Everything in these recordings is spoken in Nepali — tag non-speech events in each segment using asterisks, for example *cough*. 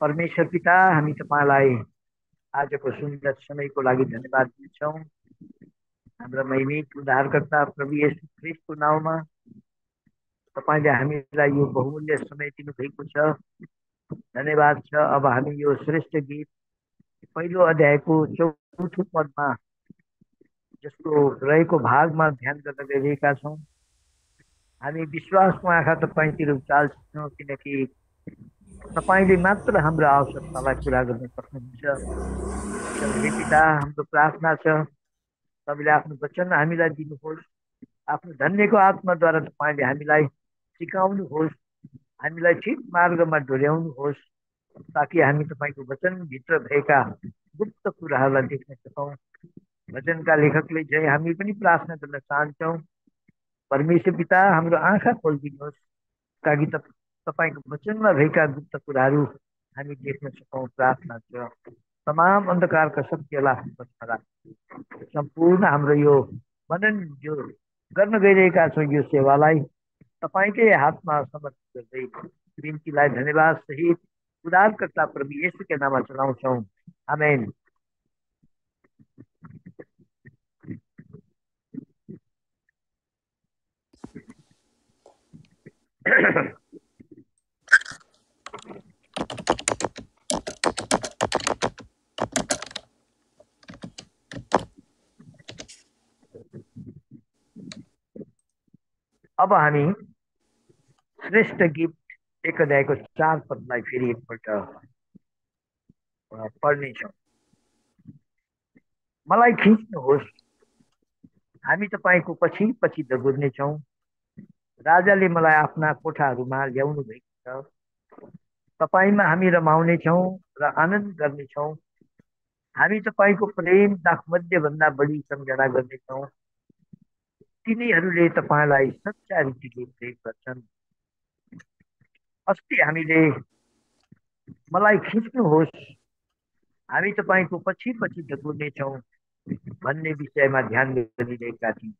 परमेश्वर पिता हामी तपाईँलाई आजको सुन्दर समयको लागि धन्यवाद दिन्छौँ। हाम्रा महिमित उद्धारकर्ता प्रभु यशु ख्रिस्टको नाउँमा तपाईँले हामीलाई यो बहुमूल्य समय दिनुभएको छ। धन्यवाद छ। अब हामी यो श्रेष्ठ गीत पहिलो अध्यायको चौथो पदमा जसको रहेको भागमा ध्यान गर्न गइरहेका छौँ। हामी विश्वासको आँखा तपाईँतिर उचाल्छौँ किनकि तपाईँले मात्र हाम्रो आवश्यकतालाई पुरा गर्न सक्नुहुन्छ पिता हाम्रो प्रार्थना छ तपाईँले आफ्नो वचन हामीलाई दिनुहोस् आफ्नो धन्यको आत्माद्वारा तपाईँले हामीलाई सिकाउनुहोस् हामीलाई ठिक मार्गमा डोर्याउनुहोस् ताकि हामी तपाईँको वचनभित्र भएका गुप्त कुराहरूलाई देख्न सकौँ वचनका लेखकले चाहिँ हामी पनि प्रार्थना गर्न चाहन्छौँ परमेश्वर पिता हाम्रो आँखा खोलिदिनुहोस् ताकि तपाईँको वचनमा भएका गुप्त कुराहरू हामी देख्न सकौँ प्रार्थना छ। तमाम अन्धकारका शक्तिहरूलाई आफ्नो सम्पूर्ण हाम्रो यो मनन जो गर्न गइरहेका छौँ यो सेवालाई तपाईँकै हातमा समर्पित गर्दै बिन्तीलाई धन्यवाद सहित उदारकर्ता प्रभु यसुकै नाममा चलाउँछौँ। आमेन। *clears throat* अब हामी श्रेष्ठ गीत एक अध्यायको चार पदलाई फेरि एकपल्ट पढ्नेछौँ। मलाई खिच्नुहोस्। हामी तपाईँको पछि पछि दगुर्नेछौँ राजाले मलाई आफ्ना कोठाहरूमा ल्याउनु भएको छ। तपाईँमा हामी रमाउनेछौँ र आनन्द गर्नेछौँ। हामी तपाईँको प्रेम दाखमध्यभन्दा बढी सम्झना गर्नेछौँ। तिनीहरूले तपाईँलाई सच्चा रीतिले प्रेम गर्छन्। अस्ति हामीले मलाई खिच्नुहोस्। हामी तपाईँको पछि पछि ढकुर्नेछौँ भन्ने विषयमा ध्यान गरिरहेका थियौँ।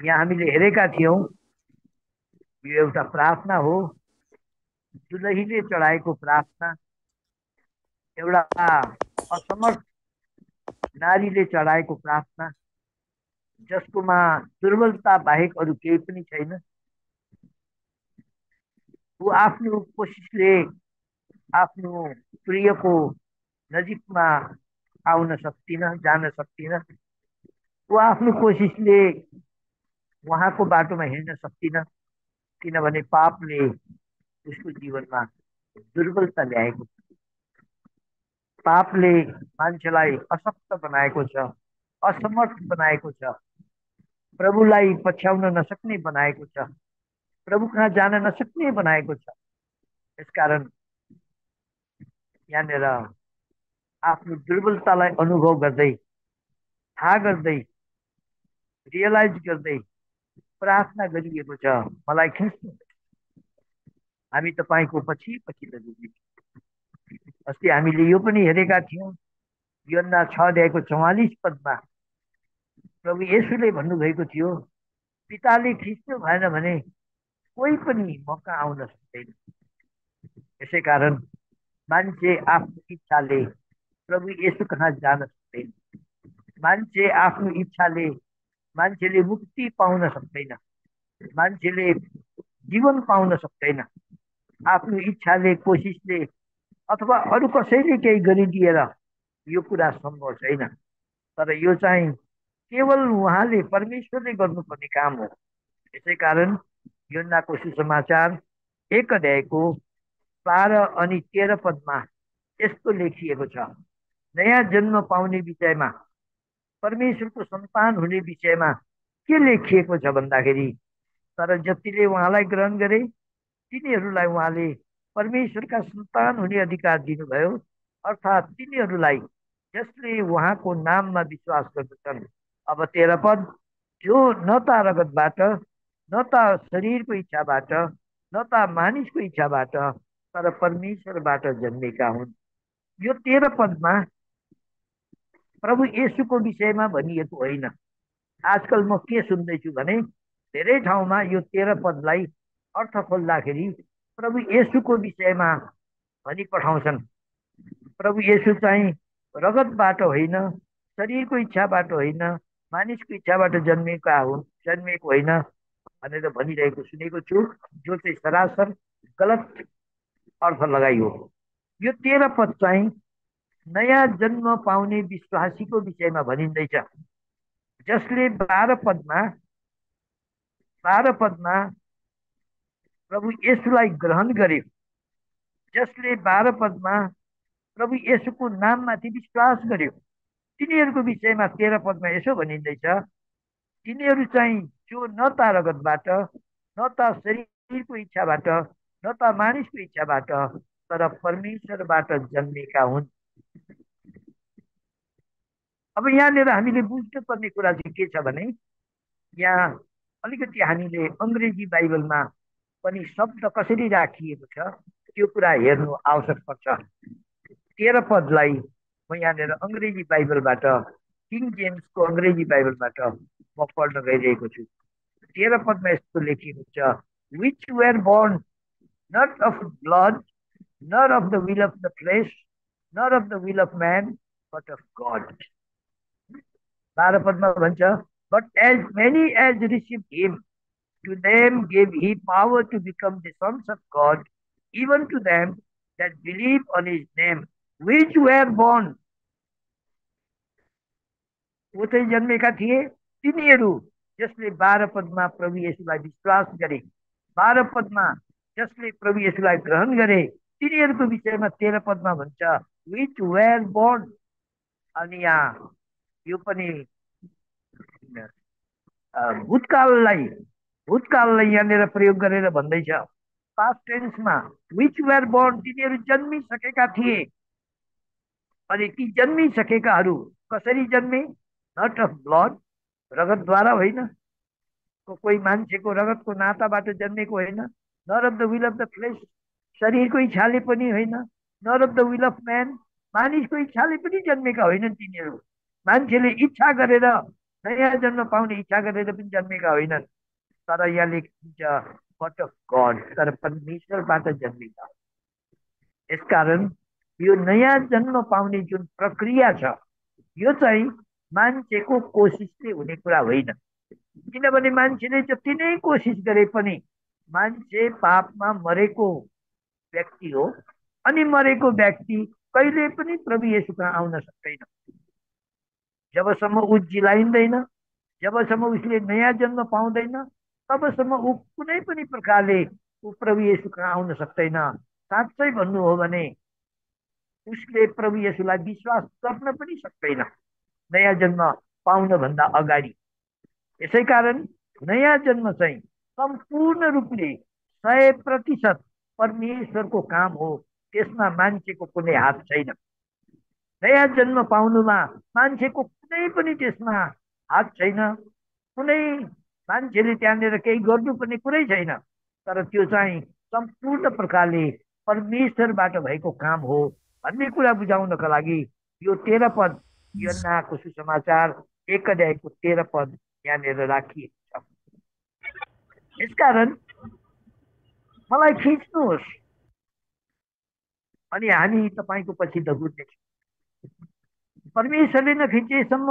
यहाँ हामीले हेरेका थियौँ यो एउटा प्रार्थना हो। दुलहीले चढाएको प्रार्थना एउटा असमर्थ नारीले चढाएको प्रार्थना जसकोमा दुर्बलता बाहेक अरू केही पनि छैन। ऊ आफ्नो कोसिसले आफ्नो प्रियको नजिकमा आउन सक्दिन जान सक्दिन ऊ आफ्नो कोसिसले उहाँको बाटोमा हिँड्न सक्दिन किनभने पापले उसको जीवनमा दुर्बलता ल्याएको पापले मान्छेलाई अशक्त बनाएको छ असमर्थ बनाएको छ। प्रभुलाई पछ्याउन नसक्ने बनाएको छ। प्रभु कहाँ जान नसक्ने बनाएको छ। यसकारण यहाँनिर आफ्नो दुर्बलतालाई अनुभव गर्दै थाहा गर्दै रियलाइज गर्दै प्रार्थना गरिएको छ। मलाई खिच्नु हामी तपाईँको पछि पछि लगिने अस्ति हामीले यो पनि हेरेका थियौँ। योन्ना छ अध्यायको चौवालिस पदमा प्रभु यसुले भन्नुभएको थियो पिताले खिच्नु भएन भने कोही पनि मौका आउन सक्दैन। यसै कारण मान्छे आफ्नो इच्छाले प्रभु यसु कहाँ जान सक्दैन। मान्छे आफ्नो इच्छाले मान्छेले मुक्ति पाउन सक्दैन। मान्छेले जीवन पाउन सक्दैन। आफ्नो इच्छाले कोसिसले अथवा अरू कसैले केही गरिदिएर यो कुरा सम्भव छैन। तर यो चाहिँ केवल उहाँले परमेश्वरले गर्नुपर्ने काम हो। यसै कारण योन्नाको सुसमाचार एक अध्यायको बाह्र अनि तेह्र पदमा यस्तो लेखिएको छ। नयाँ जन्म पाउने विषयमा परमेश्वरको सन्तान हुने विषयमा के लेखिएको छ भन्दाखेरि तर जतिले उहाँलाई ग्रहण गरे तिनीहरूलाई उहाँले परमेश्वरका सन्तान हुने अधिकार दिनुभयो। अर्थात् तिनीहरूलाई जसले उहाँको नाममा विश्वास गर्दछन्। अब तेह्र पद। जो न त रगतबाट न त शरीरको इच्छाबाट न त मानिसको इच्छाबाट तर परमेश्वरबाट जन्मेका हुन्। यो तेह्र पदमा प्रभु येसुको विषयमा भनिएको होइन। आजकल म के सुन्दैछु भने धेरै ठाउँमा यो तेह्र पदलाई अर्थ खोल्दाखेरि प्रभु येसुको विषयमा भनी पठाउँछन्। प्रभु येसु चाहिँ रगतबाट होइन शरीरको इच्छाबाट होइन मानिसको इच्छाबाट जन्मिएका हुन् जन्मिएको होइन भनेर भनिरहेको सुनेको छु जो चाहिँ सरासर गलत अर्थ लगाइयो यो तेह्र पद चाहिँ नयाँ जन्म पाउने विश्वासीको विषयमा भनिँदैछ। जसले बाह्र पदमा बाह्र पदमा प्रभु यसुलाई ग्रहण गर्यो। जसले बाह्र पदमा प्रभु यसुको नाममाथि विश्वास गर्यो। तिनीहरूको विषयमा तेह्र पदमा यसो भनिँदैछ। तिनीहरू चाहिँ जो न त रगतबाट न त शरीरको इच्छाबाट न त मानिसको इच्छाबाट तर परमेश्वरबाट जन्मेका हुन्। अब यहाँनिर हामीले बुझ्नुपर्ने कुरा चाहिँ के छ भने यहाँ अलिकति हामीले अङ्ग्रेजी बाइबलमा पनि शब्द कसरी राखिएको छ त्यो कुरा हेर्नु आवश्यक पर्छ। तेह्र पदलाई म यहाँनिर अङ्ग्रेजी बाइबलबाट किङ जेम्सको अङ्ग्रेजी बाइबलबाट म पढ्न गइरहेको छु तेह्र पदमा यस्तो लेखिएको छ which were born not of blood not of the will of the flesh not of the will of man but of God बाह्र पदमा भन्छ but as many as received him to them gave he power to become the sons of God even to them that believe on his name which were born चाहिँ जन्मेका थिए तिनीहरू जसले बाह्र पदमा प्रभु येसुलाई विश्वास गरे। बाह्र पदमा जसले प्रभु येसुलाई ग्रहण गरे तिनीहरूको विषयमा तेह्र पदमा भन्छ। विच वेयर बोर्न अनि यहाँ यो पनि भूतकाललाई भूतकाललाई यहाँनिर प्रयोग गरेर भन्दैछ। पास्ट टेन्समा विच वेयर बोर्न तिनीहरू जन्मिसकेका थिए। अनि ती जन्मिसकेकाहरू कसरी जन्मे? नट अफ ब्लड रगतद्वारा होइन। कोही मान्छेको रगतको नाताबाट जन्मेको होइन। Nor of the will of the flesh शरीरको इच्छाले पनि होइन। Nor of the will of man मानिसको इच्छाले पनि जन्मेका होइनन् तिनीहरू। मान्छेले इच्छा गरेर नयाँ जन्म पाउने इच्छा गरेर पनि जन्मेका होइनन्। तर यहाँ लेखिन्छ बट अफ गड तर परमेश्वरबाट जन्मेका। यसकारण यो नयाँ जन्म पाउने जुन प्रक्रिया छ यो चाहिँ मान्छेको कोसिसले हुने कुरा होइन। किनभने मान्छेले जति नै कोसिस गरे पनि मान्छे पापमा मरेको व्यक्ति हो अनि मरेको व्यक्ति कहिले पनि प्रभु येसु कहाँ आउन सक्दैन। जबसम्म ऊ जिलाइँदैन जबसम्म उसले नयाँ जन्म पाउँदैन तबसम्म ऊ कुनै पनि प्रकारले ऊ प्रभु येसु कहाँ आउन सक्दैन। साँच्चै भन्नु हो भने उसले प्रभु येसुलाई विश्वास गर्न पनि सक्दैन। नयाँ जन्म पाउनभन्दा अगाडि। यसै कारण नयाँ जन्म चाहिँ सम्पूर्ण रूपले सय प्रतिशत परमेश्वरको काम हो त्यसमा मान्छेको कुनै हात छैन। नयाँ जन्म पाउनुमा मान्छेको कुनै पनि त्यसमा हात छैन। कुनै मान्छेले त्यहाँनिर केही गर्नुपर्ने कुरै छैन। तर त्यो चाहिँ सम्पूर्ण प्रकारले परमेश्वरबाट भएको काम हो। भन्ने कुरा बुझाउनको लागि यो तेह्र पद योनाको सुसमाचार एक अध्यायको तेह्र पद यहाँनिर राखिएको छ। यसकारण मलाई खिच्नुहोस्। अनि हामी तपाईँको पछि दगुर्नेछौँ परमेश्वरले नखिचेसम्म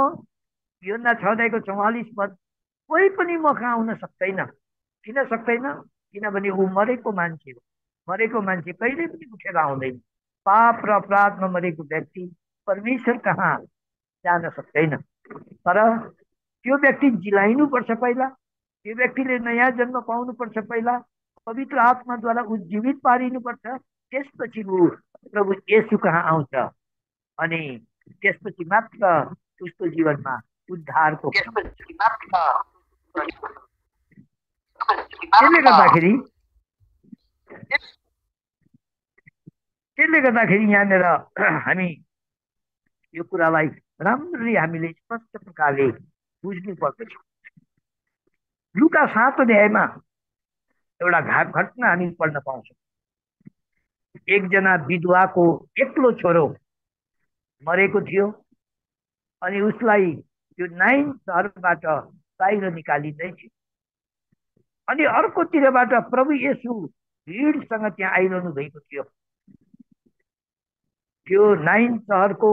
योना छ अध्यायको चौवालिस पद कोही पनि म कहाँ आउन सक्दैन। किन सक्दैन? किनभने ऊ मरेको मान्छे हो। मरेको मान्छे कहिले पनि उठेर आउँदैन। पाप र अपराधमा मरेको व्यक्ति परमेश्वर कहाँ जान सक्दैन। तर त्यो व्यक्ति जिलाइनुपर्छ पहिला त्यो व्यक्तिले नयाँ जन्म पाउनुपर्छ पहिला पवित्र आत्माद्वारा उज्जीवित पारिनुपर्छ त्यसपछि ऊ प्रभु यसु कहाँ आउँछ अनि त्यसपछि मात्र उसको जीवनमा उद्धारको त्यसले गर्दाखेरि त्यसले गर्दाखेरि यहाँनिर *clears throat* हामी यो कुरालाई राम्ररी हामीले स्पष्ट प्रकारले बुझ्नु पर्दछ लुका सात अध्यायमा एउटा घाट घटना हामी पढ्न पाउँछौँ। एकजना विधवाको एक्लो छोरो मरेको थियो अनि उसलाई त्यो नाइन सहरबाट बाहिर निकालिँदै थियो। अनि अर्कोतिरबाट प्रभु यसु भिडसँग त्यहाँ आइरहनु भएको थियो। त्यो नाइन सहरको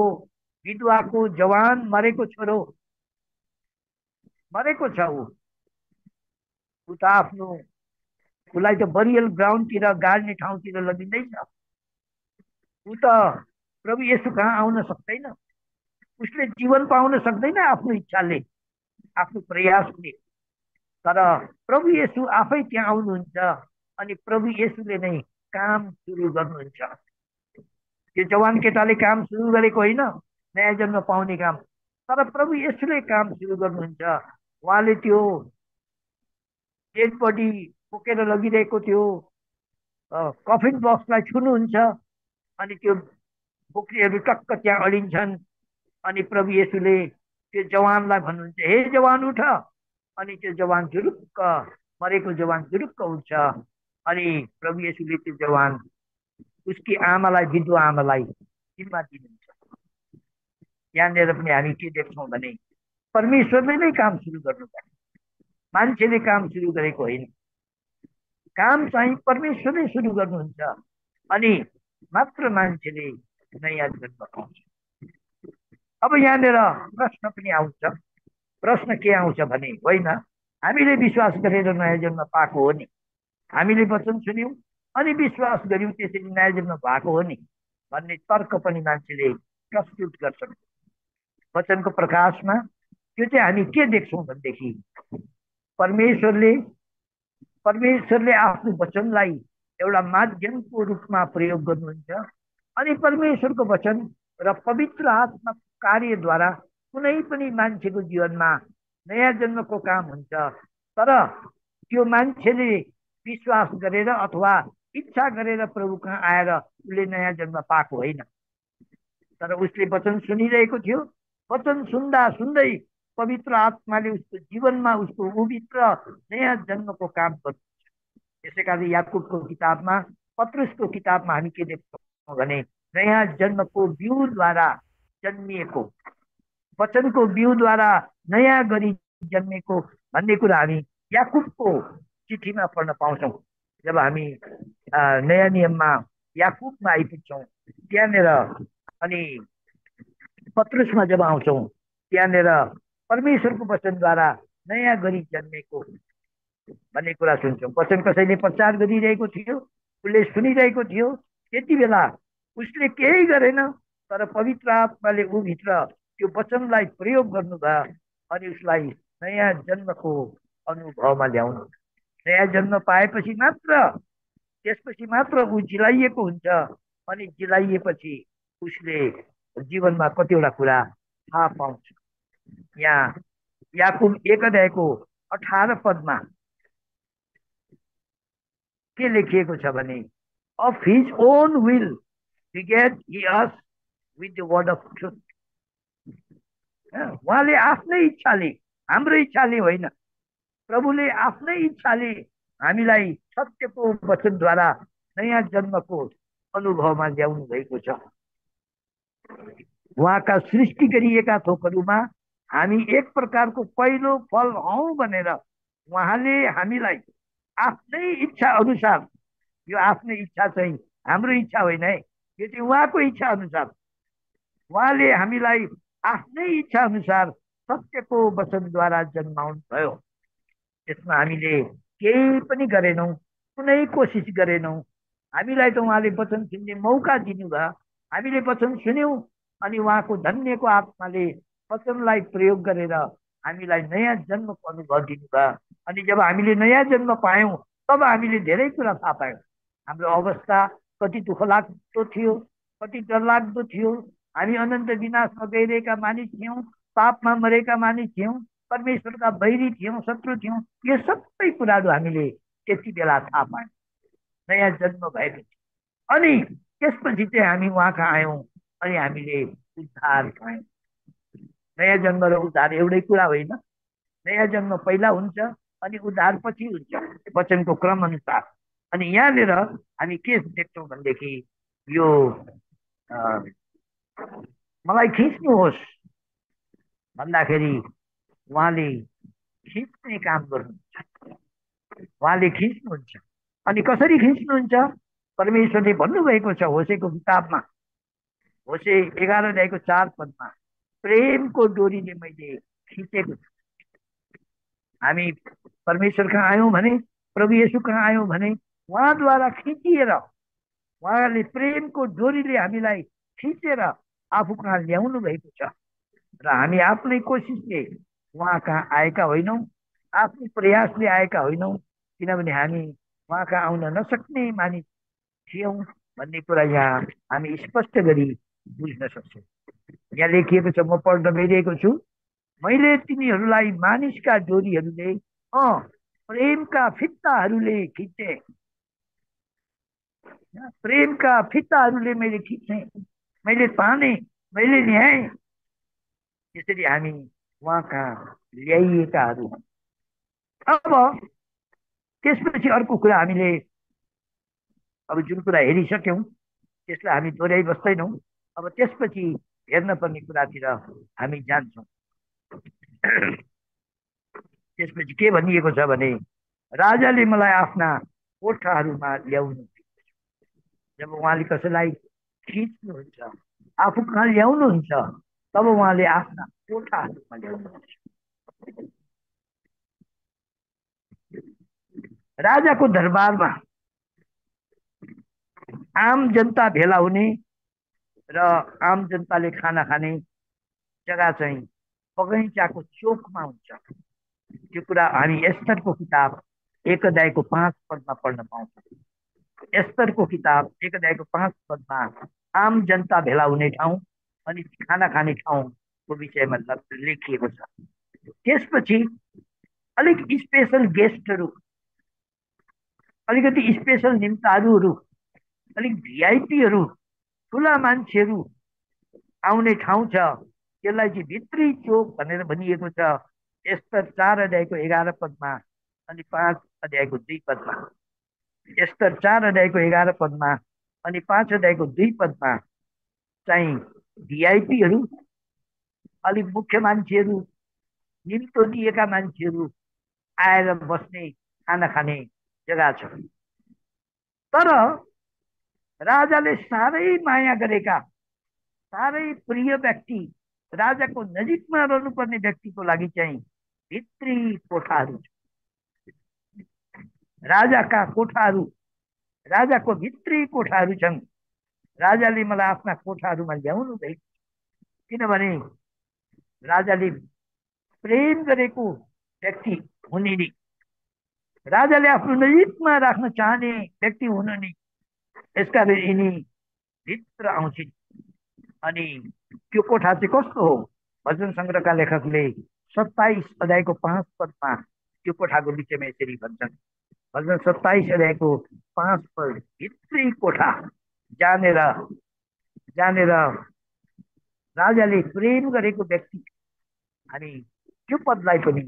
विधवाको जवान मरेको छोरो मरेको छ ऊ। ऊ त आफ्नो उसलाई त बरियल ग्राउन्डतिर गाड्ने ठाउँतिर लगिँदैछ। ऊ त प्रभु यसो कहाँ आउन सक्दैन? उसले जीवन पाउन सक्दैन आफ्नो इच्छाले आफ्नो प्रयासले। तर प्रभु येसु आफै त्यहाँ आउनुहुन्छ अनि प्रभु येसुले नै काम सुरु गर्नुहुन्छ। त्यो जवान केटाले काम सुरु गरेको होइन नयाँ जन्म पाउने काम। तर प्रभु यसुले काम सुरु गर्नुहुन्छ। उहाँले त्यो डेड बडी बोकेर लगिरहेको त्यो कफिन बक्सलाई छुनुहुन्छ अनि त्यो बोक्रीहरू टक्क त्यहाँ अडिन्छन् अनि प्रभु येसुले त्यो जवानलाई भन्नुहुन्छ हे जवान उठ! अनि त्यो जवान जुरुक्क मरेको जवान जुरुक्क उठ्छ अनि प्रभु येसुले त्यो जवान उसकी आमालाई विधवा आमालाई जिम्मा दिनुहुन्छ। यहाँनिर पनि हामी के देख्छौँ भने परमेश्वरले नै काम सुरु गर्नुपर्छ मान्छेले काम सुरु गरेको होइन। काम चाहिँ परमेश्वरले सुरु गर्नुहुन्छ अनि मात्र मान्छेले नयाँ जन्म पाउँछ। अब यहाँनिर प्रश्न पनि आउँछ। प्रश्न के आउँछ भने होइन हामीले विश्वास गरेर नयाँ जन्म पाएको हो नि। हामीले वचन सुन्यौँ। अनि विश्वास गऱ्यौँ त्यसरी नयाँ जन्म भएको हो नि भन्ने तर्क पनि मान्छेले प्रस्तुत गर्छन्। वचनको प्रकाशमा त्यो चाहिँ हामी के देख्छौँ भनेदेखि परमेश्वरले परमेश्वरले आफ्नो वचनलाई एउटा माध्यमको रूपमा प्रयोग गर्नुहुन्छ अनि परमेश्वरको वचन र पवित्र आत्मा कार्यद्वारा कुनै पनि मान्छेको जीवनमा नयाँ जन्मको काम हुन्छ तर त्यो मान्छेले विश्वास गरेर अथवा इच्छा गरेर प्रभु कहाँ आएर उसले नयाँ जन्म पाएको होइन। तर उसले वचन सुनिरहेको थियो। वचन सुन्दा सुन्दै पवित्र आत्माले उसको जीवनमा उसको उभित्र नयाँ जन्मको काम गर्नुहुन्छ त्यसै कारण याकुबको किताबमा पत्रुसको किताबमा हामी के देख्छौँ भने नयाँ जन्मको बिउद्वारा जन्मिएको। वचनको बिउद्वारा नयाँ गरी जन्मेको भन्ने कुरा हामी याकुबको चिठीमा पढ्न पाउँछौँ। जब हामी नयाँ नियममा याकुबमा आइपुग्छौँ त्यहाँनिर अनि पत्रुसमा जब आउँछौँ त्यहाँनिर परमेश्वरको वचनद्वारा नयाँ गरी जन्मेको भन्ने कुरा सुन्छौँ वचन कसैले प्रचार गरिरहेको थियो उसले सुनिरहेको थियो त्यति बेला उसले केही गरेन तर पवित्र आत्माले ऊभित्र त्यो वचनलाई प्रयोग गर्नुभयो अनि उसलाई नयाँ जन्मको अनुभवमा ल्याउनु नयाँ जन्म पाएपछि मात्र त्यसपछि मात्र ऊ जिलाइएको हुन्छ अनि जिलाइएपछि उसले जीवनमा कतिवटा कुरा थाहा पाउँछ। यहाँ याकुब एक अध्यायको अठार पदमा के लेखिएको छ भने of his own will begat he us with the word of truth उहाँले आफ्नै इच्छाले हाम्रो इच्छाले होइन। प्रभुले आफ्नै इच्छाले हामीलाई सत्यको वचनद्वारा नयाँ जन्मको अनुभवमा ल्याउनु भएको छ। उहाँका सृष्टि गरिएका थोकहरूमा हामी एक प्रकारको पहिलो फल हौ भनेर उहाँले हामीलाई आफ्नै इच्छा अनुसार यो आफ्नै इच्छा चाहिँ हाम्रो इच्छा होइन है यो चाहिँ उहाँको इच्छा अनुसार उहाँले हामीलाई आफ्नै इच्छा अनुसार सत्यको वचनद्वारा जन्माउनु भयो त्यसमा हामीले केही पनि गरेनौँ कुनै कोसिस गरेनौँ। हामीलाई त उहाँले वचन सुन्ने मौका दिनुभयो। हामीले वचन सुन्यौँ अनि उहाँको धन्यको आत्माले वचनलाई प्रयोग गरेर हामीलाई नयाँ जन्मको अनुभव दिनुभयो। अनि जब हामीले नयाँ जन्म पायौँ तब हामीले धेरै कुरा थाहा पायौँ। हाम्रो अवस्था कति दुःख लाग्दो थियो कति डरलाग्दो थियो। हामी अनन्त विनाशमा गइरहेका मानिस थियौँ पापमा मरेका मानिस थियौँ। परमेश्वरका बैरी थियौँ शत्रु थियौँ यो सबै कुराहरू हामीले त्यति बेला थाहा पायौँ। नयाँ जन्म भएपछि अनि त्यसपछि चाहिँ हामी उहाँका आयौँ अनि हामीले उद्धार पायौँ। नयाँ जन्म र उद्धार एउटै कुरा होइन। नयाँ जन्म पहिला हुन्छ अनि उद्धार पछि हुन्छ। वचनको क्रम अनुसार अनि यहाँनिर हामी के देख्छौँ भनेदेखि यो मलाई खिच्नुहोस् भन्दाखेरि उहाँले खिच्ने काम गर्नुहुन्छ। उहाँले खिच्नुहुन्छ। अनि कसरी खिच्नुहुन्छ? परमेश्वरले भन्नुभएको छ होसेको किताबमा। होसे एघार अध्यायको चार पदमा प्रेमको डोरीले मैले खिचेको छु। हामी परमेश्वर कहाँ आयौँ भने प्रभु येसु कहाँ आयौँ भने उहाँद्वारा खिचिएर उहाँले प्रेमको डोरीले हामीलाई खिचेर आफू कहाँ ल्याउनु भएको छ? र हामी आफ्नै कोसिसले उहाँ कहाँ आएका होइनौँ आफ्नो प्रयासले आएका होइनौँ किनभने हामी उहाँ कहाँ आउन नसक्ने मानिस थियौँ भन्ने कुरा यहाँ हामी स्पष्ट गरी बुझ्न सक्छौँ। यहाँ लेखिएको छ म पढ्न गइरहेको छु मैले तिमीहरूलाई मानिसका डोरीहरूले अँ प्रेमका फित्ताहरूले खिचे प्रेमका फित्ताहरूले मैले खिचेँ मैले ताने मैले ल्याएँ। त्यसरी हामी उहाँ कहाँ ल्याइएकाहरू अब त्यसपछि अर्को कुरा हामीले अब जुन कुरा हेरिसक्यौँ त्यसलाई हामी दोहोऱ्याइ बस्दैनौँ। अब त्यसपछि हेर्न पर्ने कुरातिर हामी जान्छौँ। त्यसपछि के भनिएको छ भने राजाले मलाई आफ्ना कोठाहरूमा ल्याउनु जब उहाँले कसैलाई खिच्नुहुन्छ आफू कहाँ ल्याउनुहुन्छ तब उहाँले आफ्ना कोठाहरूमा ल्याउनुहुन्छ राजाको दरबारमा आम जनता भेला हुने आम जनताले खाना खाने जग्गा चाहिँ बगैँचाको चोकमा हुन्छ। त्यो कुरा हामी एस्तरको किताब एक अध्यायको पाँच पदमा पढ्न पाउँछौँ। एस्तरको किताब एक अध्यायको पाँच पदमा आम जनता भेला हुने ठाउँ अनि खाना खाने ठाउँको विषयमा लेखिएको छ। त्यसपछि अलिक स्पेसल गेस्टहरू अलिकति स्पेसल निम्तारुहरू अलिक भिआइपीहरू ठुला मान्छेहरू आउने ठाउँ छ। त्यसलाई चाहिँ भित्री चोक भनेर भनिएको छ। यस्ता चार अध्यायको एघार पदमा अनि पाँच अध्यायको दुई पदमा। यस्ता चार अध्यायको एघार पदमा अनि पाँच अध्यायको दुई पदमा चाहिँ भिआइपीहरू अलिक मुख्य मान्छेहरू निम्तो दिएका मान्छेहरू आएर बस्ने खाना खाने जग्गा छ तर राजाले साह्रै माया गरेका साह्रै प्रिय व्यक्ति राजाको नजिकमा रहनुपर्ने व्यक्तिको लागि चाहिँ भित्री कोठाहरू राजाका कोठाहरू राजाको भित्री कोठाहरू छन् राजाले मलाई आफ्ना कोठाहरूमा ल्याउनु भएको किनभने राजाले प्रेम गरेको व्यक्ति हुने नि। राजाले आफ्नो नजिकमा राख्न चाहने व्यक्ति हुन नि। यसका यिनी भित्र आउँछिन्। कोठा चाहिँ कस्तो हो? भजन सङ्ग्रहका लेखकले सत्ताइस अध्यायको पाँच पदमा त्यो कोठाको विषयमा यसरी भन्छन्। भजन सत्ताइस अध्यायको पाँच पद भित्री कोठा। जानेर जानेर राजाले प्रेम गरेको व्यक्ति हामी त्यो पदलाई पनि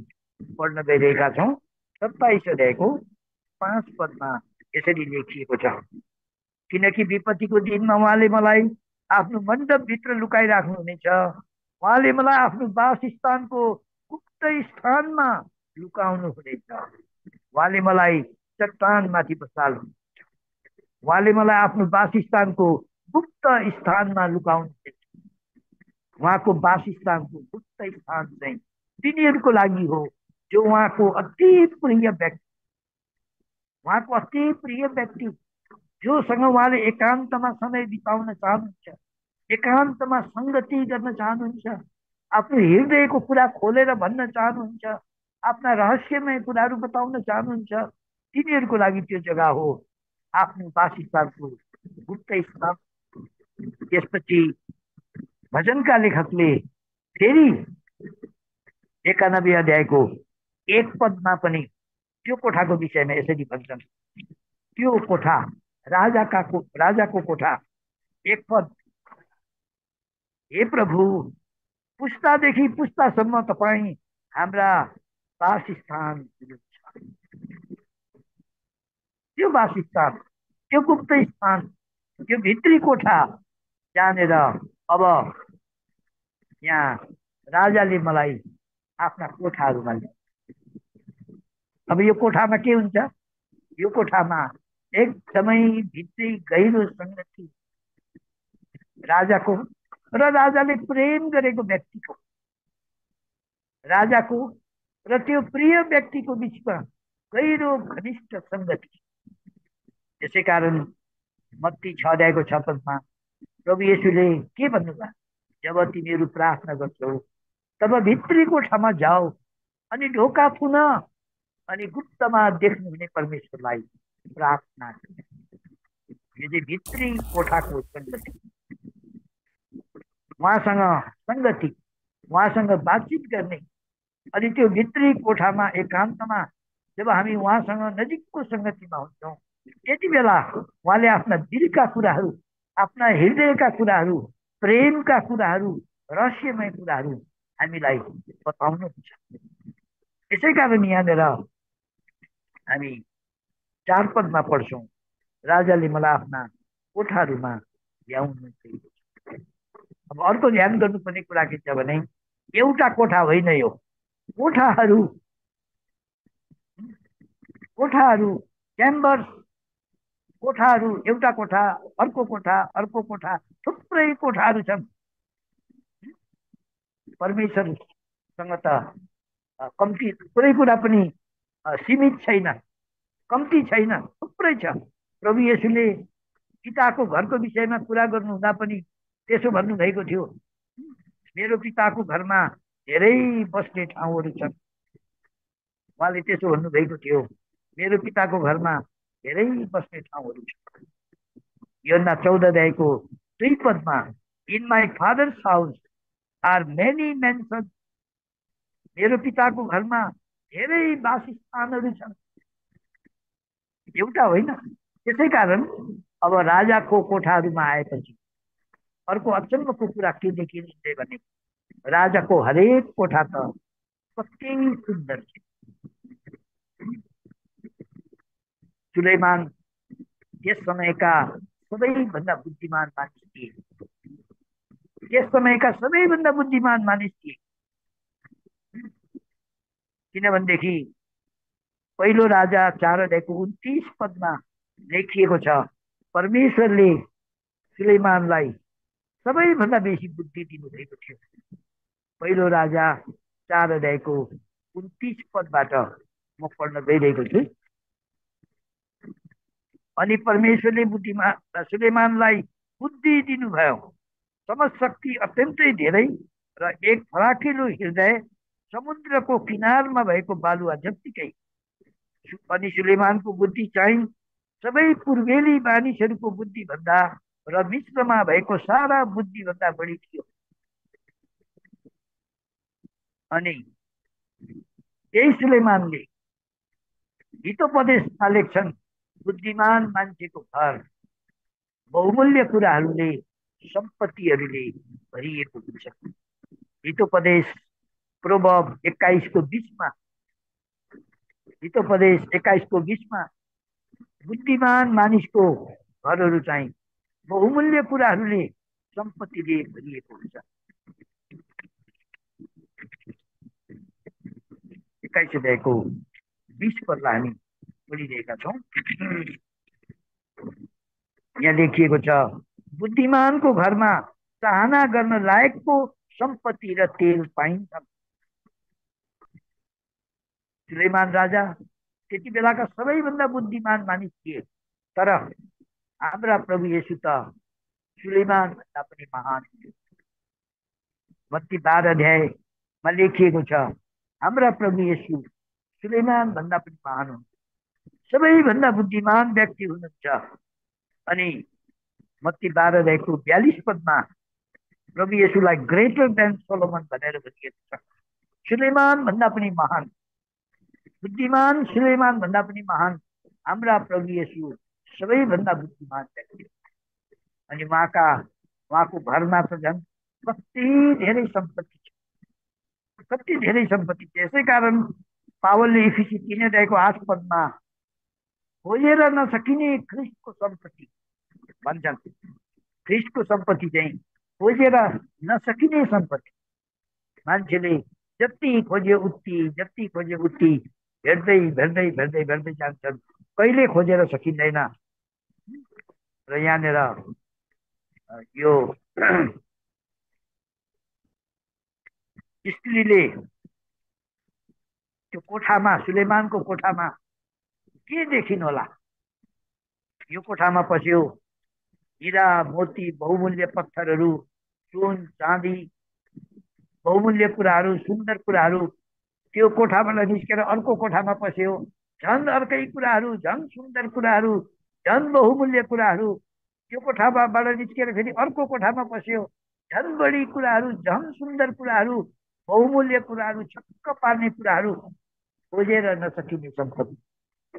पढ्न गइरहेका छौँ। सत्ताइस अध्यायको पाँच पदमा यसरी लेखिएको छ। किनकि विपत्तिको दिनमा उहाँले मलाई आफ्नो मण्डपभित्र लुकाइराख्नुहुनेछ। उहाँले मलाई आफ्नो वासस्थानको गुप्त स्थानमा लुकाउनु हुनेछ उहाँले मलाई चट्टानमाथि बसाल्नुहुनेछ। उहाँले मलाई आफ्नो वासस्थानको गुप्त स्थानमा लुकाउनुहुनेछ। उहाँको वासस्थानको गुप्त स्थान चाहिँ तिनीहरूको लागि हो, जो उहाँको अति प्रिय व्यक्ति उहाँको अति प्रिय व्यक्ति जोसँग उहाँले एकान्तमा समय बिताउन चाहनुहुन्छ एकान्तमा सङ्गति गर्न चाहनुहुन्छ आफ्नो हृदयको कुरा खोलेर भन्न चाहनुहुन्छ आफ्ना रहस्यमय कुराहरू बताउन चाहनुहुन्छ तिनीहरूको लागि त्यो जग्गा हो। आफ्नो वासस्थानको गुप्त स्थान त्यसपछि भजनका लेखकले फेरि एकानब्बे अध्यायको एक पदमा पनि त्यो कोठाको विषयमा यसरी भन्छन्। त्यो कोठा राजाका को राजाको कोठा एक पद। हे प्रभु पुस्तादेखि पुस्तासम्म तपाईँ हाम्रा वासस्थान हुनुहुन्छ। त्यो वासस्थान त्यो गुप्त स्थान त्यो भित्री कोठा जानेर अब यहाँ राजाले मलाई आफ्ना कोठाहरूमा अब यो कोठामा के हुन्छ? यो कोठामा एकदमै भित्री गहिरो सङ्गति। राजाको र राजाले प्रेम गरेको व्यक्तिको। राजाको र त्यो प्रिय व्यक्तिको बिचमा गहिरो घनिष्ठ सङ्गति। त्यसै कारण मत्ती छ अध्यायको छ पदमा प्रभु येसुले के भन्नुभयो? जब तिमीहरू प्रार्थना गर्छौ तब भित्री कोठामा जाऊ अनि ढोका पुन अनि गुप्तमा देख्नुहुने परमेश्वरलाई प्रार्थना यो चाहिँ भित्री कोठाको सङ्गति उहाँसँग सङ्गति उहाँसँग बातचित गर्ने अनि त्यो भित्री कोठामा एकान्तमा जब हामी उहाँसँग नजिकको सङ्गतिमा हुन्छौँ त्यति बेला उहाँले आफ्ना दिलका कुराहरू आफ्ना हृदयका कुराहरू प्रेमका कुराहरू रहस्यमय कुराहरू हामीलाई बताउनुहुन्छ यसै कारण यहाँनिर हामी चार पदमा पढ्छौँ। राजाले मलाई आफ्ना कोठाहरूमा ल्याउनु अब अर्को ध्यान गर्नुपर्ने कुरा के छ भने एउटा कोठा होइन यो। कोठाहरू कोठाहरू च्याम्बर्स कोठाहरू एउटा कोठा अर्को कोठा अर्को कोठा थुप्रै कोठाहरू छन्। परमेश्वरसँग त कम्ती कुनै कुरा पनि सीमित छैन। कम्ती छैन थुप्रै छ। प्रभु येसुले पिताको घरको विषयमा कुरा गर्नुहुँदा पनि त्यसो भन्नुभएको थियो। मेरो पिताको घरमा धेरै बस्ने ठाउँहरू छन्। उहाँले त्यसो भन्नुभएको थियो मेरो पिताको घरमा धेरै बस्ने ठाउँहरू छ। योना चौध अध्यायको दुई पदमा in my father's house are many mansions मेरो पिताको घरमा धेरै वासस्थानहरू छन्। एउटा होइन, त्यसै कारण अब राजाको कोठाहरूमा आएपछि अर्को अचम्मको कुरा के देखिन्छ भने राजाको हरेक कोठा त कति सुन्दर छ। सुलेमान त्यस समयका सबैभन्दा बुद्धिमान मानिस थिए त्यस समयका सबैभन्दा बुद्धिमान मानिस थिए किनभनेदेखि पहिलो राजा चार अध्यायको उन्तिस पदमा लेखिएको छ। परमेश्वरले सुलेमानलाई सबैभन्दा बेसी बुद्धि दिनुभएको थियो। पहिलो राजा चार अध्यायको उन्तिस पदबाट म पढ्न गइरहेको छु। अनि परमेश्वरले बुद्धिमा सुलेमानलाई बुद्धि दिनुभयो। समशक्ति अत्यन्तै धेरै र एक फराकिलो हृदय समुद्रको किनारमा भएको बालुवा जत्तिकै। अनि सुलेमानको बुद्धि चाहिँ सबै पूर्वेली मानिसहरूको बुद्धि भन्दा र विश्वमा भएको सारा बुद्धि भन्दा बढी थियो। अनि त्यही सुलेमानले हितोपदेशमा लेख्छन् बुद्धिमान मान्छेको घर बहुमूल्य कुराहरूले सम्पत्तिहरूले भरिएको हुन्छ। हितोपदेश प्रोभव एक्काइसको बिचमा हितोपदेश एक्काइसको बिचमा बुद्धिमान मानिसको घरहरू चाहिँ बहुमूल्य कुराहरूले सम्पत्तिले भरिएको हुन्छ। एक्काइस अध्यायको बिस पदलाई हामी पढिरहेका छौँ यहाँ लेखिएको छ बुद्धिमानको घरमा चाहना गर्न लायकको संपत्ति र तेल पाइन्छ सुलेमान राजा त्यति बेलाका सबैभन्दा बुद्धिमान मानिस थिए। तर हाम्रा प्रभु येसु त सुलेमान भन्दा पनि महान थियो बत्ती बाह्र अध्यायमा लेखिएको छ हाम्रा प्रभु येसु सुलेमान भन्दा पनि महान हुन्छ सबैभन्दा बुद्धिमान व्यक्ति अनि मत्ती बाह्र रहेको बयालिस पदमा प्रभु येसुलाई ग्रेटर देन सोलोमन भनेर भनिएको सुलेमान महान। बुद्धिमान सुलेमान भन्दा महान हाम्रा प्रभु येसु सबैभन्दा बुद्धिमान व्यक्ति अनि उहाँका, उहाँको घरमा त झन् कति धेरै संपत्ति छ। कति धेरै संपत्ति छ। कारण पावलले इफिसी तिन रहेको आठ पदमा खोजेर नसकिने ख्रिस्टको सम्पत्ति। भन्छन्। ख्रिस्टको सम्पत्ति चाहिँ खोजेर नसकिने सम्पत्ति। मान्छेले जति खोज्यो उति जति खोज्यो उति भेट्दै भेट्दै भेट्दै भेट्दै जान्छन्। कहिले खोजेर सकिँदैन। र यहाँनिर यो *clears throat* स्त्रीले त्यो कोठामा सुलेमानको कोठामा के देखिन् होला? यो कोठामा पस्यो। हिरा मोती बहुमूल्य पत्थरहरू सुन चाँदी बहुमूल्य कुराहरू सुन्दर कुराहरू त्यो कोठाबाट निस्केर अर्को कोठामा पस्यो। झन् अर्कै कुराहरू झन् सुन्दर कुराहरू झन् बहुमूल्य कुराहरू त्यो कोठाबाट निस्केर फेरि अर्को कोठामा पस्यो। झन् बढी कुराहरू झन् सुन्दर कुराहरू बहुमूल्य कुराहरू छक्क पार्ने कुराहरू खोजेर नसकिने सम्पत्ति।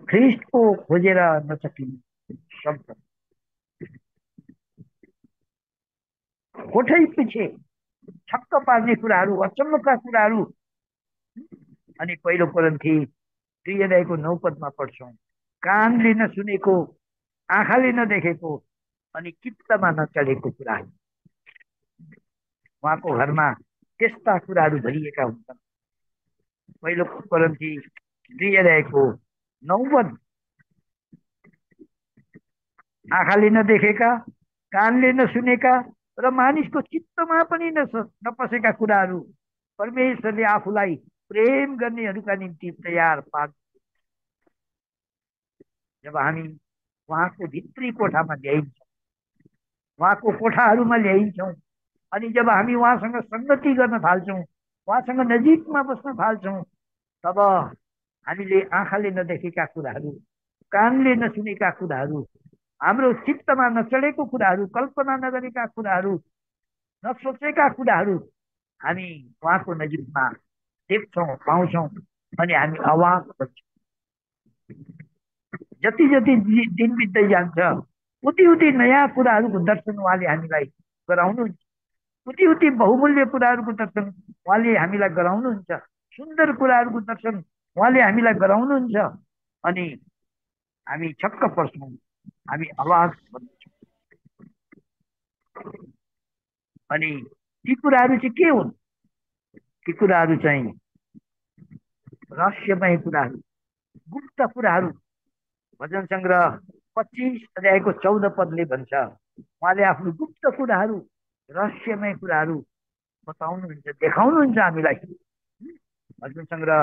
ख्रिस्टको खोजेर नसकिने सम्पत्ति कोठै पछि छक्क पार्ने कुराहरू अचम्मका कुराहरू अनि पहिलो परन्थी दुई अध्यायको नौ पढ्छौँ कानले नसुनेको आँखाले नदेखेको अनि चित्तमा नचलेको कुराहरू उहाँको घरमा त्यस्ता कुराहरू भरिएका हुन्छन् पहिलो परन्थी दुई अध्यायको नौ पद आँखाले नदेखेका कानले नसुनेका र मानिसको चित्तमा पनि नस नपसेका कुराहरू परमेश्वरले आफूलाई प्रेम गर्नेहरूका निम्ति तयार पार्छ। जब हामी उहाँको भित्री कोठामा ल्याइन्छौँ उहाँको कोठाहरूमा ल्याइन्छौँ अनि जब हामी उहाँसँग सङ्गति गर्न थाल्छौँ उहाँसँग नजिकमा बस्न थाल्छौँ तब हामीले आँखाले नदेखेका कुराहरू कानले नसुनेका कुराहरू हाम्रो चित्तमा नचढेको कुराहरू कल्पना नगरेका कुराहरू नसोचेका कुराहरू हामी उहाँको नजिकमा देख्छौँ पाउँछौँ अनि हामी आवाज बन्छौँ जति जति दिन बित्दै जान्छ उति उति नयाँ कुराहरूको दर्शन उहाँले हामीलाई गराउनुहुन्छ। उति उति बहुमूल्य कुराहरूको दर्शन उहाँले हामीलाई गराउनुहुन्छ। सुन्दर कुराहरूको दर्शन उहाँले हामीलाई गराउनुहुन्छ अनि हामी छक्क पर्छौँ। हामी आवाज अनि ती कुराहरू चाहिँ के हुन्? ती कुराहरू चाहिँ रहस्यमय कुराहरू गुप्त कुराहरू। भजन सङ्ग्रह पच्चिस अध्यायको चौध पदले भन्छ। उहाँले आफ्नो गुप्त कुराहरू रहस्यमय कुराहरू बताउनुहुन्छ देखाउनुहुन्छ हामीलाई। भजन सङ्ग्रह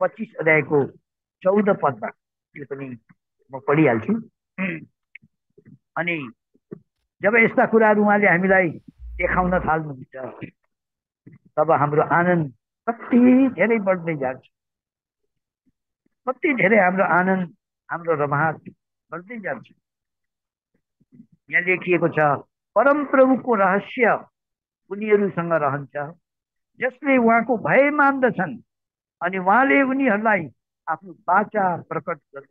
पच्चिस अध्यायको चौध पदमा त्यो पनि म पढिहाल्छु। अनि जब यस्ता कुराहरू उहाँले हामीलाई देखाउन थाल्नुहुन्छ तब हाम्रो आनन्द कति धेरै बढ्दै जान्छ। कति धेरै हाम्रो आनन्द हाम्रो रमाहट बढ्दै जान्छ। यहाँ लेखिएको छ परम प्रभुको रहस्य उनीहरूसँग रहन्छ। जसले उहाँको भय मान्दछन् अनि उहाँले उनीहरूलाई आफ्नो बाचा प्रकट गर्छ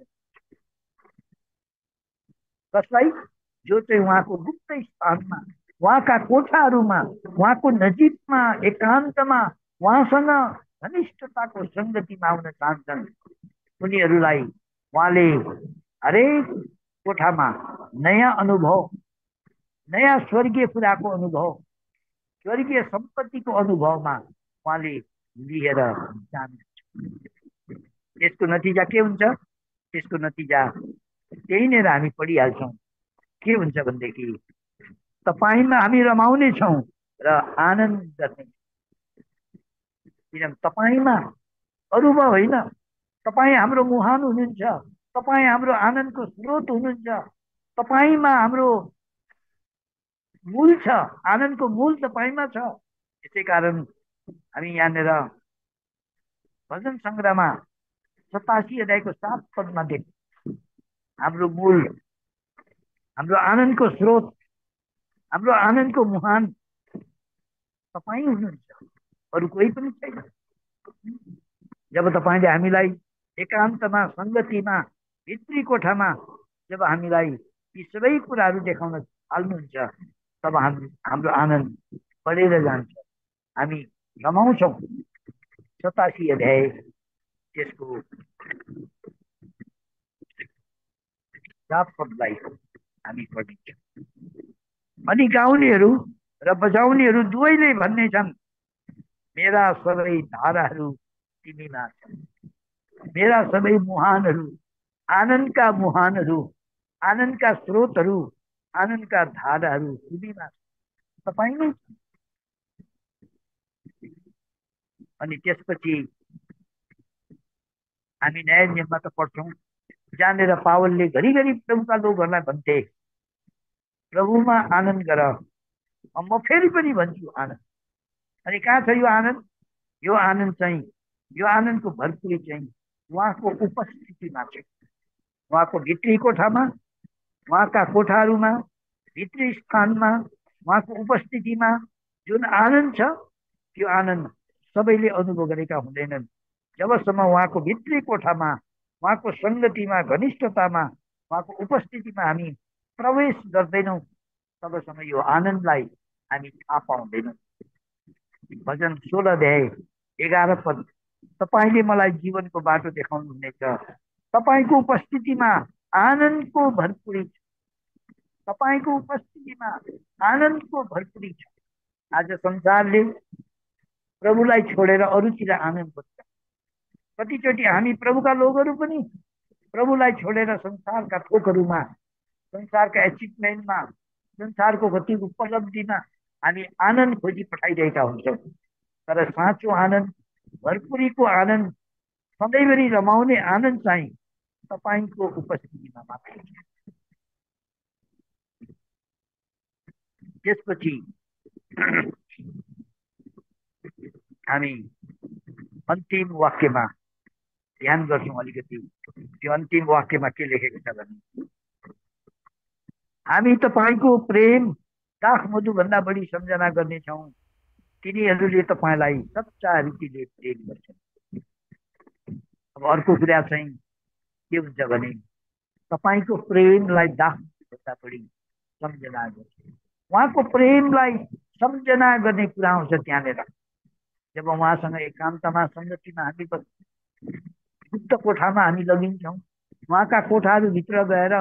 कसलाई जो चाहिँ उहाँको गुप्त स्थानमा उहाँका कोठाहरूमा उहाँको नजिकमा एकान्तमा उहाँसँग घनिष्ठताको सङ्गतिमा आउन चाहन्छन्। उनीहरूलाई उहाँले हरेक कोठामा नयाँ अनुभव नयाँ स्वर्गीय कुराको अनुभव स्वर्गीय सम्पत्तिको अनुभवमा उहाँले लिएर जानुहुन्छ त्यसको नतिजा के हुन्छ? त्यसको नतिजा त्यहीँनिर हामी पढिहाल्छौँ। के हुन्छ भनेदेखि तपाईँमा हामी रमाउने छौँ र आनन्द गर्ने किनभने तपाईँमा अरूमा होइन। तपाईँ हाम्रो मुहान हुनुहुन्छ। तपाईँ हाम्रो आनन्दको स्रोत हुनुहुन्छ। तपाईँमा हाम्रो मूल छ। आनन्दको मूल तपाईँमा छ। त्यसै कारण हामी यहाँनिर भजन सङ्ग्रहमा सतासी अध्यायको सात पदमा देख्छौँ हाम्रो मूल हाम्रो आनन्दको स्रोत हाम्रो आनन्दको मुहान तपाईँ हुनुहुन्छ अरू कोही पनि छैन। जब तपाईँले हामीलाई एकान्तमा सङ्गतिमा भित्री कोठामा जब हामीलाई यी सबै कुराहरू देखाउन थाल्नुहुन्छ तब हामी हाम्रो आनन्द बढेर जान्छ। हामी रमाउँछौँ सतासी अध्याय त्यसको सात हामी पढिन्छौँ। अनि गाउनेहरू र बजाउनेहरू दुवैले भन्ने छन् मेरा सबै धाराहरू तिमीमा छन्। मेरा सबै मुहानहरू आनन्दका मुहानहरू आनन्दका स्रोतहरू आनन्दका धाराहरू तिमीमा तपाईँ नै अनि त्यसपछि हामी नयाँ नियममा त पढ्छौँ जहाँनिर पावलले घरिघरि प्रभुका लोकहरूलाई भन्थे प्रभुमा आनन्द गर म फेरि पनि भन्छु आनन्द। अनि कहाँ छ यो आनन्द? यो आनन्द चाहिँ यो आनन्दको भरपुरी चाहिँ उहाँको उपस्थितिमा छ। उहाँको भित्री कोठामा उहाँका कोठाहरूमा भित्री स्थानमा उहाँको उपस्थितिमा जुन आनन्द छ त्यो आनन्द सबैले अनुभव गरेका हुँदैनन्। जबसम्म उहाँको भित्री कोठामा उहाँको सङ्गतिमा घनिष्ठतामा उहाँको उपस्थितिमा हामी प्रवेश गर्दैनौँ तबसम्म यो आनन्दलाई हामी थाहा पाउँदैनौँ। भजन सोह्र अध्याय एघार पद। तपाईँले मलाई जीवनको बाटो देखाउनुहुनेछ। तपाईँको उपस्थितिमा आनन्दको भरपुरी छ। तपाईँको उपस्थितिमा आनन्दको भरपुरी छ। आज संसारले प्रभुलाई छोडेर अरूतिर आनन्द खोज्छ कतिचोटि हामी प्रभुका लोकहरू पनि प्रभुलाई छोडेर संसारका थोकहरूमा संसारका एचिभमेन्टमा संसारको कति उपलब्धिमा हामी आनन्द खोजी पठाइरहेका हुन्छौँ। तर साँचो आनन्द भरपुरीको आनन्द सधैँभरि रमाउने आनन्द चाहिँ तपाईँको उपस्थितिमा मात्रै त्यसपछि हामी अन्तिम वाक्यमा ध्यान गर्छौँ अलिकति त्यो अन्तिम वाक्यमा के लेखेको छ भने हामी तपाईँको प्रेम दाख मधुभन्दा बढी सम्झना गर्नेछौँ। तिनीहरूले तपाईँलाई सच्चा रीतिले प्रेम गर्छन्। अब अर्को कुरा चाहिँ के हुन्छ भने तपाईँको प्रेमलाई दाखभन्दा बढी सम्झना गर्छ उहाँको प्रेमलाई सम्झना गर्ने कुरा आउँछ त्यहाँनिर। जब उहाँसँग एकान्तमा सङ्गतिमा हामी गुप्त कोठामा हामी लगिन्छौँ उहाँका कोठाहरूभित्र गएर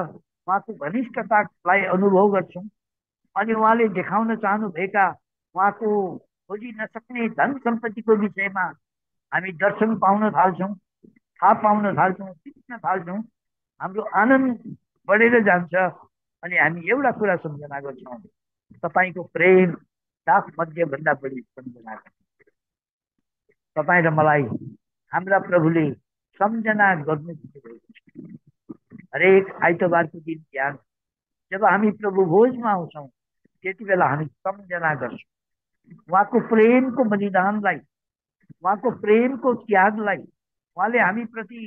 उहाँको घनिष्ठतालाई अनुभव गर्छौँ। अनि उहाँले देखाउन चाहनुभएका उहाँको खोजी नसक्ने धन सम्पत्तिको विषयमा हामी दर्शन पाउन थाल्छौँ थाहा पाउन थाल्छौँ सिक्न थाल्छौँ। हाम्रो आनन्द बढेर जान्छ अनि हामी एउटा कुरा सम्झना गर्छौँ। तपाईँको प्रेम दास मध्यभन्दा बढी सम्झना गर्छ। तपाईँ र मलाई हाम्रा प्रभुले सम्झना गर्नु हरेक आइतबारको दिन बिहान जब हामी प्रभु भोजमा आउँछौँ त्यति बेला हामी सम्झना गर्छौँ। उहाँको प्रेमको बलिदानलाई उहाँको प्रेमको त्यागलाई उहाँले हामीप्रति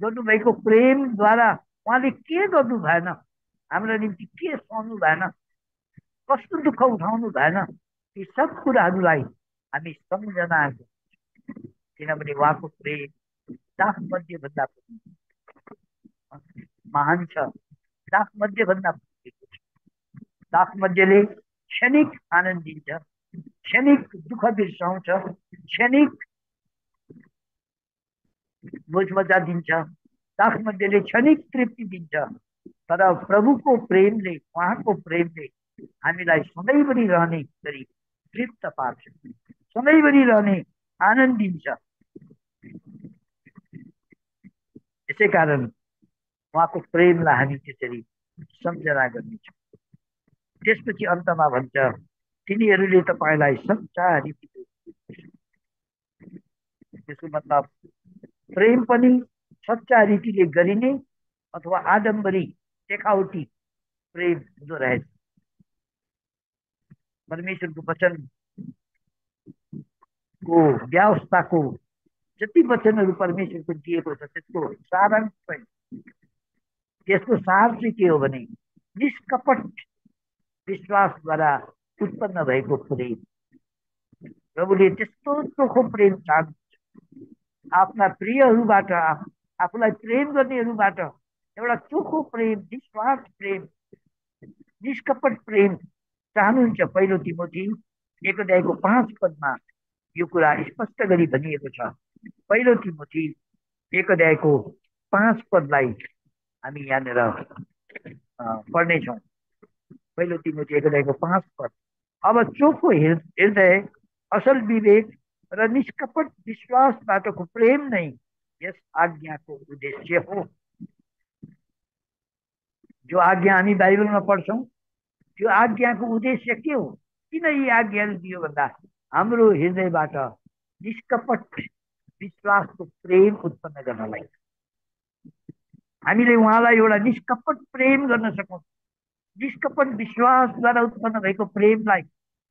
गर्नुभएको प्रेमद्वारा उहाँले के गर्नु भएन? हाम्रो निम्ति के सहनु भएन? कस्तो दुःख उठाउनु भएन? ती सब कुराहरूलाई हामी सम्झना किनभने उहाँको प्रेम दास मध्येभन्दा महान छ दास मध्येभन्दा दास मध्येले क्षणिक आनन्द दिन्छ क्षणिक दुःख बिर्साउँछ क्षणिक बोझ मजा दिन्छ दास मध्येले क्षणिक तृप्ति दिन्छ तर प्रभुको प्रेमले उहाँको प्रेमले हामीलाई सधैँभरि रहने गरी तृप्त पार्छ सधैँभरि रहने आनन्द दिन्छ यसै कारण उहाँको प्रेमलाई हामी त्यसरी सम्झना गर्नेछौँ। त्यसपछि अन्तमा भन्छ तिनीहरूले तपाईँलाई रीतिले त्यसको मतलब प्रेम पनि सच्चा रीतिले गरिने अथवा आडम्बरी देखावटी प्रेम हुँदो रहेछ। परमेश्वरको वचनको व्यवस्थाको जति वचनहरू परमेश्वरको दिएको छ त्यसको सारांश त्यसको सार चाहिँ के हो भने निष्कपट विश्वासद्वारा उत्पन्न भएको प्रेम प्रभुले त्यस्तो चोखो प्रेम चाहनुहुन्छ आफ्ना प्रियहरूबाट आफूलाई प्रेम गर्नेहरूबाट एउटा चोखो प्रेम निस्वार्थ प्रेम निष्कपट प्रेम चाहनुहुन्छ पहिलो तिमोथी एक अध्यायको पाँच पदमा यो कुरा स्पष्ट गरी भनिएको छ पहिलो तिमोथी एक अध्यायको पाँच पदलाई हामी यहाँनिर पढ्नेछौँ। पहिलो तिमोथी एक अध्यायको पाँच पद। अब चोखो हृदय, असल विवेक र निष्कपट विश्वासबाटको प्रेम नै यस आज्ञाको उद्देश्य हो। जो आज्ञा हामी बाइबलमा पढ्छौँ, त्यो आज्ञाको उद्देश्य के हो? किन यी आज्ञाहरू दियो भन्दा हाम्रो हृदयबाट निष्कपट विश्वासको प्रेम उत्पन्न गर्नलाई हामीले उहाँलाई एउटा निष्कपट प्रेम गर्न सकौँ। निष्कपट विश्वासद्वारा उत्पन्न भएको प्रेमलाई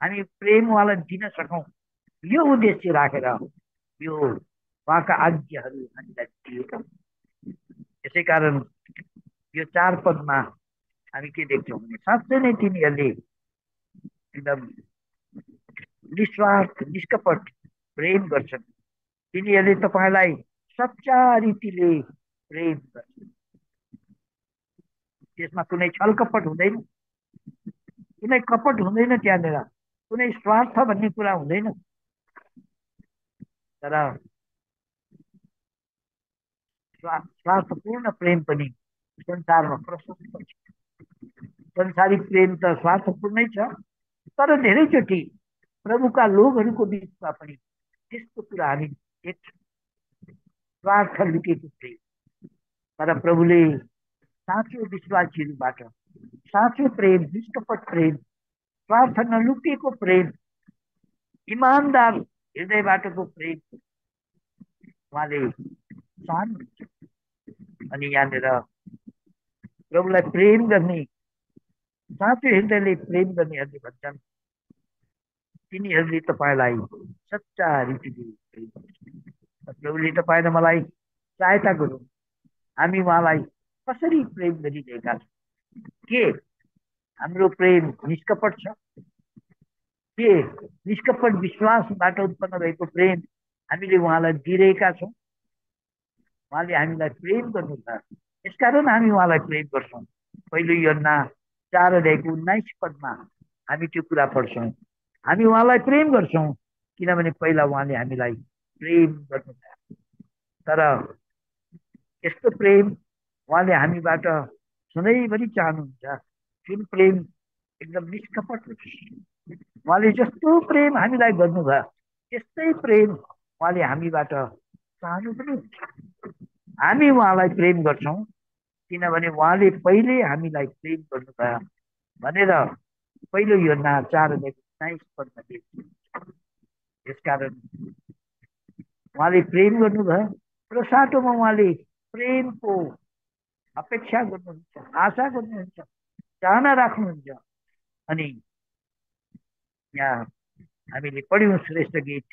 हामी प्रेम उहाँलाई दिन सकौँ। यो उद्देश्य राखेर यो उहाँका आज्ञाहरू हामीलाई दिएका यसै कारण यो चार पदमा हामी के देख्छौँ भने साँच्चै नै तिनीहरूले एकदम निस्वार्थ निष्कपट प्रेम गर्छन्। तिनीहरूले तपाईँलाई सच्चा रीतिले प्रेम गर्छन् त्यसमा कुनै छलकपट हुँदैन कुनै कपट हुँदैन त्यहाँनिर कुनै स्वार्थ भन्ने कुरा हुँदैन तर स्वार्थपूर्ण प्रेम पनि संसारमा प्रशस्त छ संसारिक प्रेम त स्वार्थपूर्णै छ तर धेरैचोटि प्रभुका लोकहरूको बिचमा पनि त्यस्तो कुरा हामी स्वार्थ लुकेको प्रेम तर प्रभुले साँचो विश्वासीहरूबाट प्रेम निष्कपट प्रेम, स्वार्थ नलुकेको प्रेम इमान्दार हृदयबाटको प्रेम। उहाँले चाहनुहुन्छ अनि यहाँनिर प्रेम गर्ने साँचो हृदयले प्रेम गर्नेहरूले भन्छन् तिनीहरूले तपाईँलाई सच्चा रीतिले प्रेम प्रभुले तपाईँ र मलाई। सहायता गरौँ हामी उहाँलाई कसरी प्रेम गरिरहेका छौँ? के हाम्रो प्रेम निष्कपट छ? के निष्कपट विश्वासबाट उत्पन्न भएको प्रेम हामीले उहाँलाई दिइरहेका छौँ? उहाँले हामीलाई प्रेम गर्नुहुन्छ। यसकारण हामी उहाँलाई प्रेम गर्छौँ। पहिलो योजना चार अध्यायको उन्नाइस पदमा हामी त्यो कुरा पढ्छौँ। हामी उहाँलाई प्रेम गर्छौँ। किनभने पहिला उहाँले हामीलाई प्रेम गर्नुभयो तर यस्तो प्रेम उहाँले हामीबाट सधैँभरि चाहनुहुन्छ जुन प्रेम एकदम निष्कपट उहाँले जस्तो प्रेम हामीलाई गर्नुभयो त्यस्तै प्रेम उहाँले हामीबाट चाहनु पनि हामी उहाँलाई प्रेम गर्छौँ किनभने उहाँले पहिले हामीलाई प्रेम गर्नुभयो भनेर पहिलो योजना चार उन्नाइस पदमा लेख्नुहुन्छ यसकारण उहाँले प्रेम गर्नुभयो। र साटोमा उहाँले प्रेमको अपेक्षा गर्नुहुन्छ आशा गर्नुहुन्छ चाहना राख्नुहुन्छ। अनि यहाँ हामीले पढ्यौँ श्रेष्ठ गीत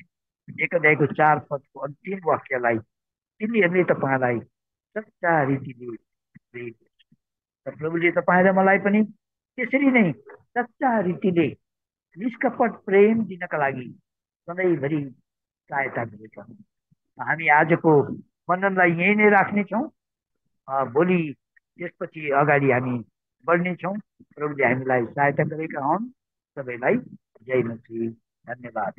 एक चार पदको अन्तिम वाक्यलाई। तिनीहरूले तपाईँलाई सच्चा रीतिले प्रेम प्रभुले तपाईँ र मलाई पनि त्यसरी नै सच्चा रीतिले निष्कपट प्रेम दिनका लागि सधैँभरि सहायता गरेका हामी आजको बन्धनलाई यहीँ नै राख्नेछौँ भोलि त्यसपछि अगाडि हामी बढ्नेछौँ। प्रभुले हामीलाई सहायता गरेका हुन्। सबैलाई जय मसी धन्यवाद।